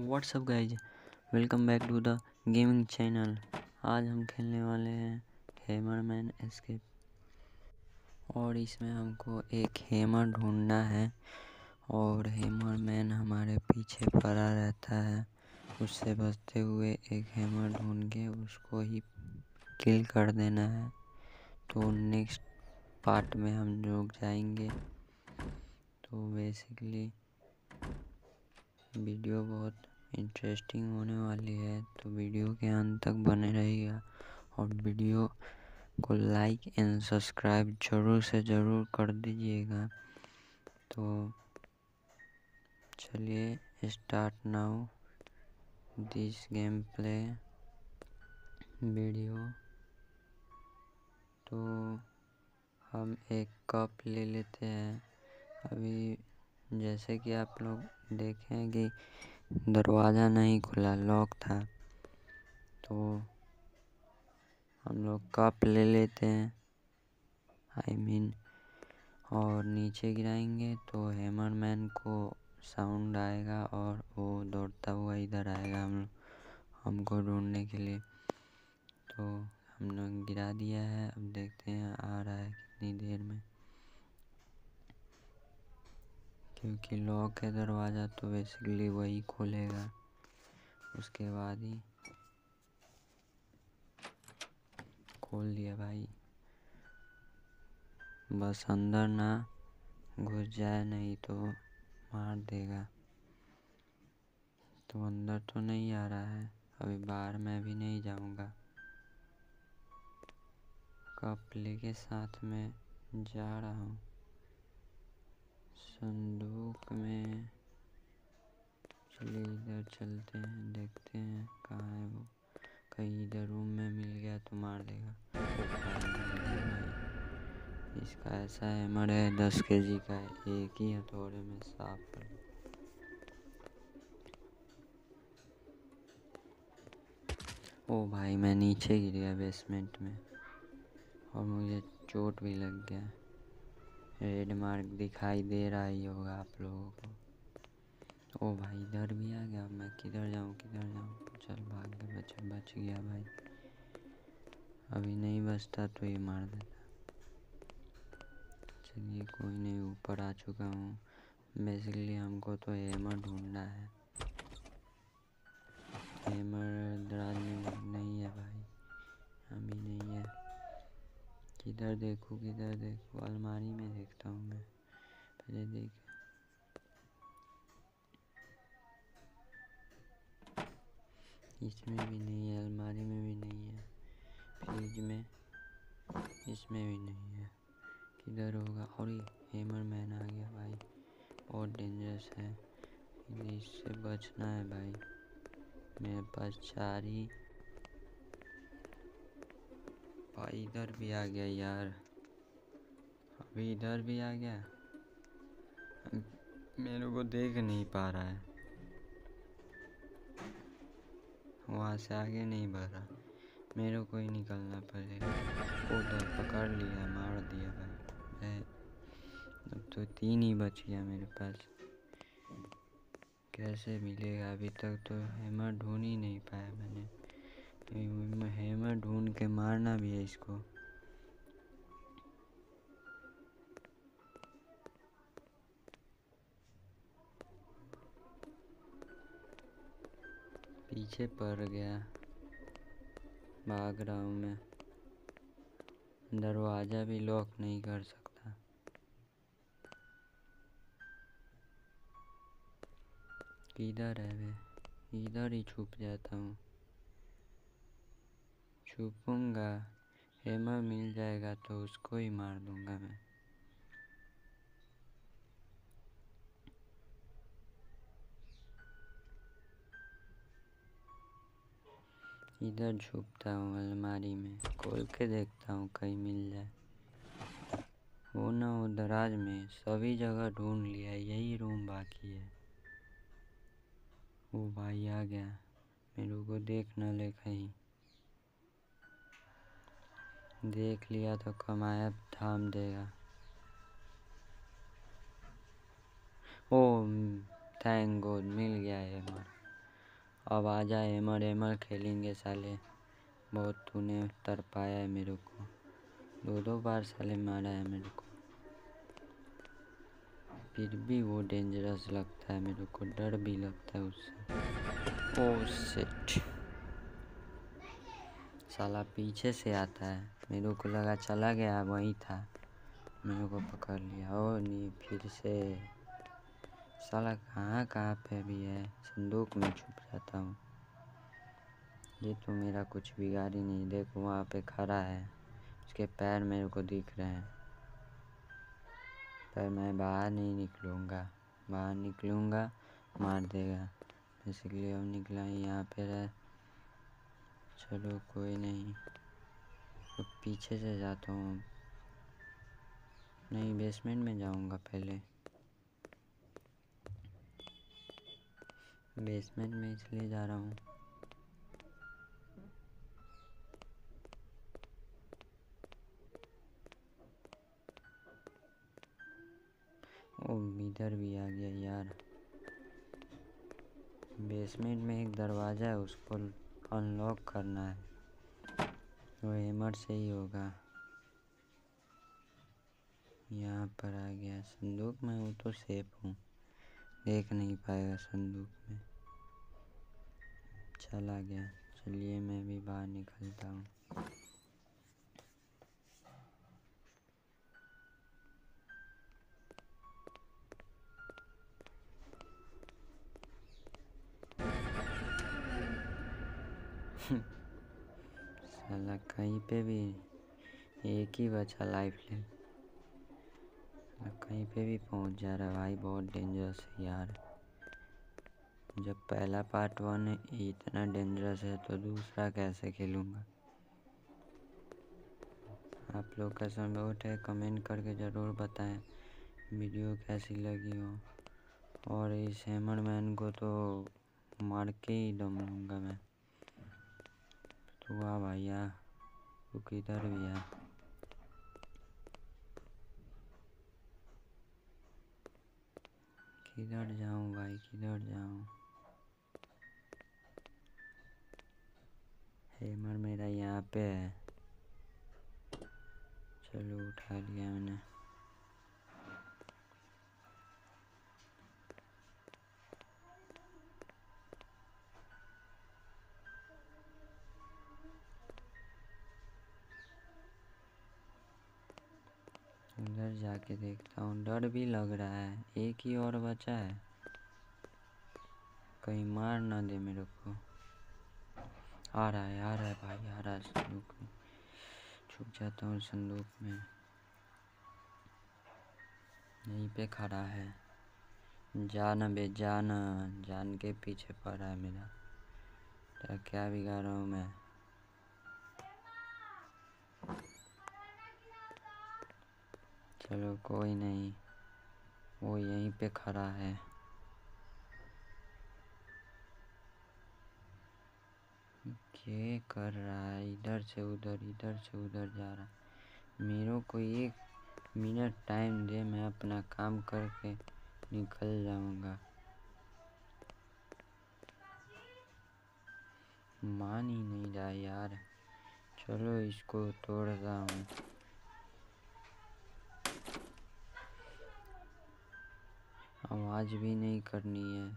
What's up guys welcome back to the gaming channel आज हम खेलने वाले हैं हेमर मैन एस्केप और इसमें हमको एक हेमर ढूंढना है। और हेमर मैन हमारे पीछे पड़ा रहता है। उससे बचते हुए एक हेमर ढूंढ के उसको ही किल कर देना है। तो नेक्स्ट पार्ट में हम लोग जाएँगे। तो बेसिकली वीडियो बहुत इंटरेस्टिंग होने वाली है तो वीडियो के अंत तक बने रहिएगा। और वीडियो को लाइक एंड सब्सक्राइब ज़रूर से ज़रूर कर दीजिएगा। तो चलिए, start now this game play video. तो हम एक कप ले लेते हैं। अभी जैसे कि आप लोग देखें कि दरवाज़ा नहीं खुला लॉक था। तो हम लोग कप ले लेते हैं। आई I मीन mean, और नीचे गिराएँगे तो हैमर मैन को साउंड आएगा और वो दौड़ता हुआ इधर आएगा हम हमको ढूँढने के लिए। तो हमने गिरा दिया है अब देखते हैं आ रहा है कितनी देर में। क्योंकि लॉक है दरवाज़ा तो बेसिकली वही खोलेगा। उसके बाद ही खोल दिया भाई। बस अंदर ना घुस जाए, नहीं तो मार देगा। तो अंदर तो नहीं आ रहा है। अभी बाहर मैं भी नहीं जाऊँगा। कप लेके साथ में जा रहा हूँ। संदूक में। चलिए इधर चलते हैं, देखते हैं कहाँ है वो। कहीं इधर रूम में मिल गया तो मार देगा। इसका ऐसा हैमर है, दस के जी का है। एक ही हथौड़े में साफ़ कर। ओ भाई, मैं नीचे गिर गया बेसमेंट में। और मुझे चोट भी लग गया। रेड मार्क दिखाई दे रहा ही होगा आप लोगों को। ओ भाई, इधर भी आ गया मैं, किधर जाऊँ किधर जाऊँ? चल भाग गया, बच बच गया भाई। अभी नहीं बचता तो ये मार देता। चलिए, कोई नहीं, ऊपर आ चुका हूँ। बेसिकली हमको तो हेमर ढूंढना है। हेमर दराज में नहीं है भाई। अभी नहीं किधर देखूँ किधर देखूँ, अलमारी में देखता हूँ मैं। पहले देख। इसमें भी नहीं है, अलमारी में भी नहीं है, फ्रिज में इसमें भी नहीं है। किधर होगा? और हेमर मैन आ गया भाई। बहुत डेंजरस है। इससे बचना है भाई। मेरे पास चार ही भाई इधर भी आ गया यार। अभी इधर भी आ गया। मेरे को देख नहीं पा रहा है। वहाँ से आगे नहीं बढ़ रहा। मेरे को ही निकलना पड़ेगा। उधर पकड़ लिया, मार दिया भाई। अब तो तीन ही बच गया मेरे पास। कैसे मिलेगा? अभी तक तो हैमर ढूंढ ही नहीं पाया मैंने। हेमर ढूंढ के मारना भी है इसको। पीछे पड़ गया। भाग रहा हूँ मैं। दरवाज़ा भी लॉक नहीं कर सकता। किधर है वे? इधर ही छुप जाता हूँ। छुपूँगा हेमर मिल जाएगा तो उसको ही मार दूँगा मैं। इधर छुपता हूँ अलमारी में, खोल के देखता हूँ कहीं मिल जाए। वो ना वो दराज में, सभी जगह ढूंढ लिया, यही रूम बाकी है। वो भाई आ गया मेरे को देख न ले कहीं। देख लिया तो कमाया, थाम देगा। ओ थैंक गॉड मिल गया है हमारा अब आजा एमर एमर खेलेंगे साले। बहुत तूने तरपाया है मेरे को। दो दो बार साले मारा है मेरे को। फिर भी वो डेंजरस लगता है मेरे को, डर भी लगता है उससे। ओ सेट साला पीछे से आता है। मेरे को लगा चला गया, वहीं था। मेरे को पकड़ लिया। ओ नहीं फिर से। साला कहाँ कहाँ पे भी है? संदूक में छुप जाता हूँ। ये तो मेरा कुछ बिगाड़ ही नहीं। देखो, वहाँ पे खड़ा है। उसके पैर मेरे को दिख रहे हैं। पर मैं बाहर नहीं निकलूँगा। बाहर निकलूँगा, मार देगा। इसलिए अब निकला यहाँ पे रह। चलो कोई नहीं। तो पीछे से जाता हूँ नहीं बेसमेंट में जाऊँगा पहले। बेसमेंट में इसलिए जा रहा हूँ। ओ इधर भी आ गया यार। बेसमेंट में एक दरवाज़ा है, उसको अनलॉक करना है। वो हेमर से ही होगा। यहाँ पर आ गया। संदूक में वो तो सेफ़ हूँ। देख नहीं पाएगा संदूक में। चला गया। चलिए मैं भी बाहर निकलता हूँ। साला कहीं पे भी एक ही बचा लाइफ ले। कहीं पे भी पहुँच जा रहा है भाई, बहुत डेंजरस है यार। जब पहला पार्ट वन इतना डेंजरस है तो दूसरा कैसे खेलूँगा? आप लोग का सपोर्ट है कमेंट करके ज़रूर बताएँ। वीडियो कैसी लगी हो? और इस हैमर मैन को तो मार के ही दम लूँगा मैं। वाह भैया तू किधर भी है? किधर जाऊँ भाई, किधर जाऊँ? हेमर मेरा यहाँ पे है। चलो उठा लिया मैंने। उधर जाके देखता हूँ। डर भी लग रहा है। एक ही और बचा है। कहीं मार ना दे मेरे को। आ रहा है, आ रहा है भाई, आ रहा है संदूक में। छुप जाता हूँ संदूक में। यहीं पे खड़ा है। जाना बे जाना, जान के पीछे पड़ा है मेरा। क्या बिगाड़ रहा हूँ मैं? चलो कोई नहीं। वो यहीं पे खड़ा है। ये कर रहा है। इधर से उधर, इधर से उधर जा रहा मेरे को एक मिनट टाइम दे, मैं अपना काम करके निकल जाऊँगा। मान ही नहीं रहा यार। चलो इसको तोड़ता हूँ। आवाज़ भी नहीं करनी है।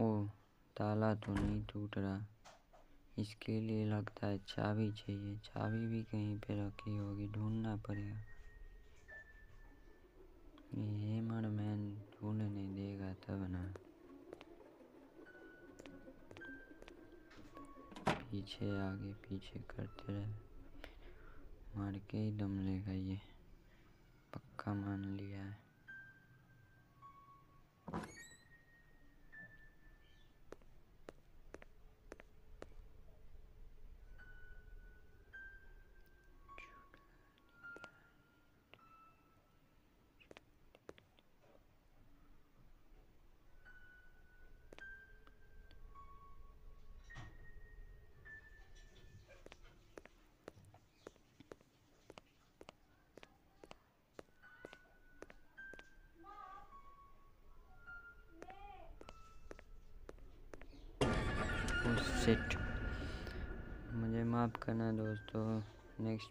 ओ, ताला तो नहीं टूट रहा। इसके लिए लगता है चाबी चाहिए। चाबी भी कहीं पे रखी होगी, ढूंढना पड़ेगा। ये मर मैन ढूँढने देगा तब ना। पीछे आगे पीछे करते रहे। मार के ही दम लेगा ये। पक्का मान लिया है। सेट मुझे माफ़ करना दोस्तों। नेक्स्ट